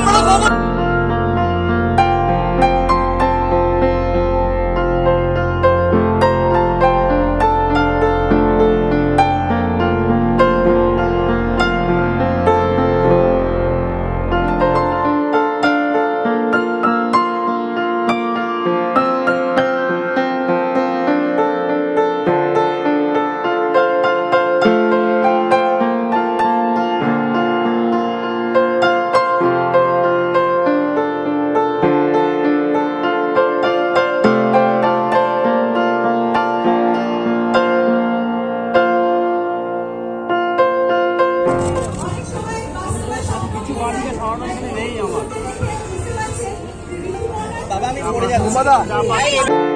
不要走 বাবা আমি পড়ে যাচ্ছি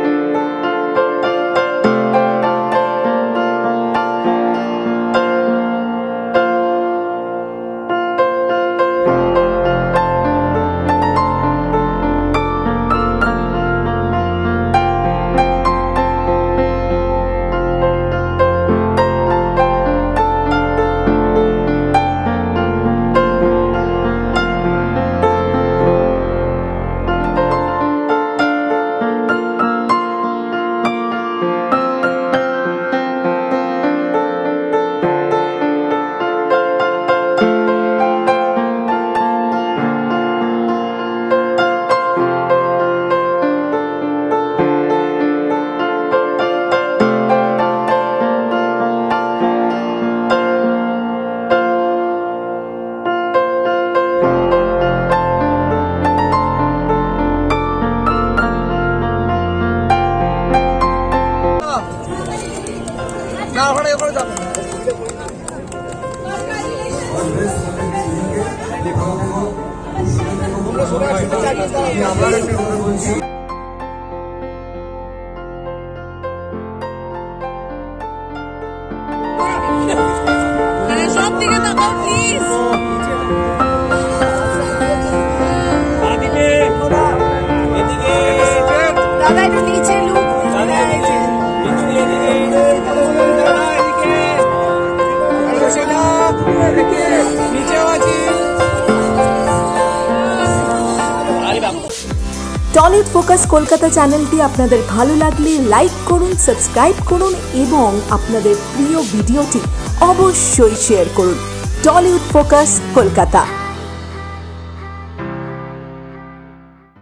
না ওখানে সব দিকে তাকাও প্লিজ টলিউড ফোকাস কলকাতা চ্যানেলটি আপনাদের ভালো লাগলে লাইক করুন, সাবস্ক্রাইব করুন এবং আপনাদের প্রিয় ভিডিওটি অবশ্যই শেয়ার করুন। Tollywood focus Kolkata.